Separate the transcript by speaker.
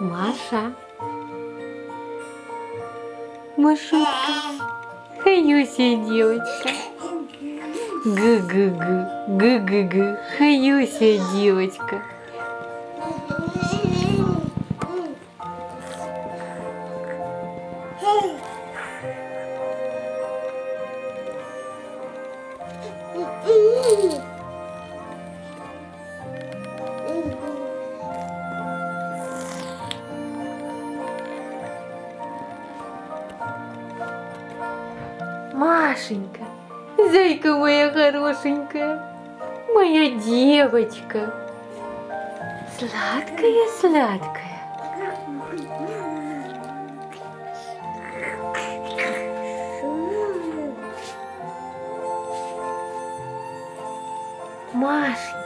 Speaker 1: Маша. Машутка. Хаюся девочка. Гы-гы-гы, гы-гы-гы, хаюся девочка. Машенька, зайка моя хорошенькая, моя девочка. Сладкая, сладкая. Машенька.